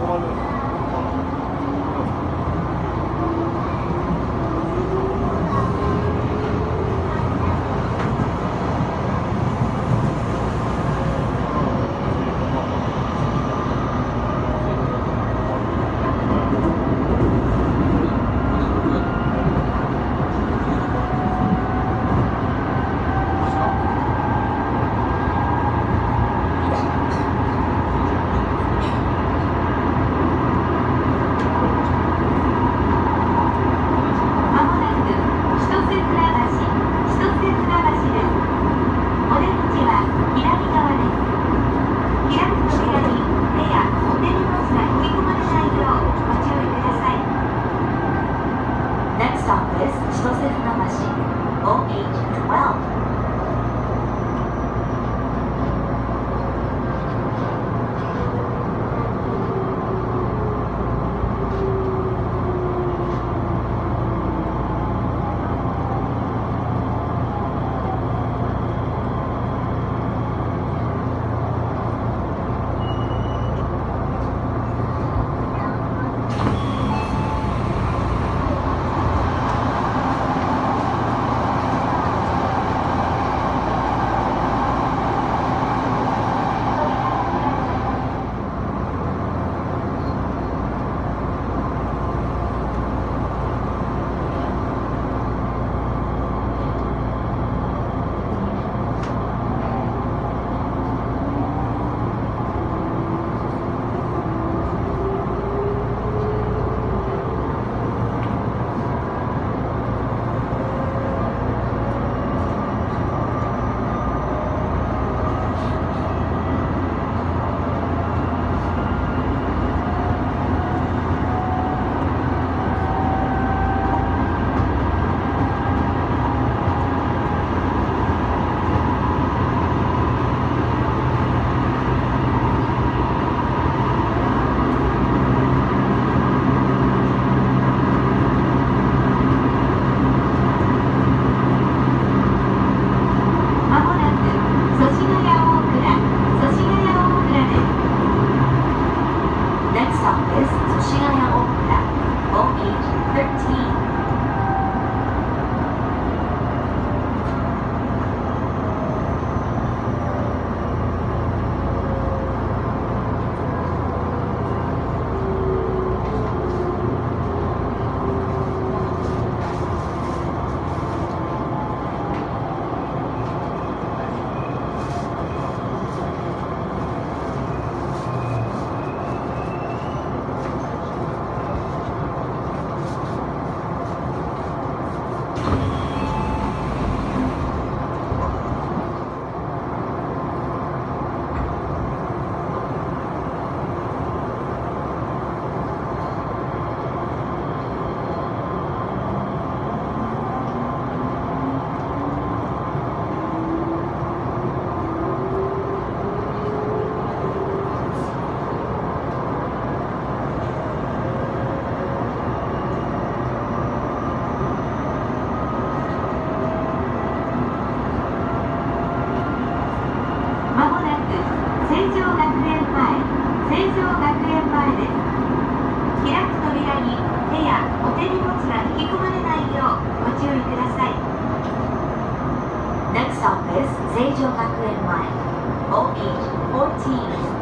wo. Stop is 千歳船橋 OH12 城学園前です開く扉に手やお手荷物が引き込まれないようご注意ください。Next stop is 成城学園前。OH14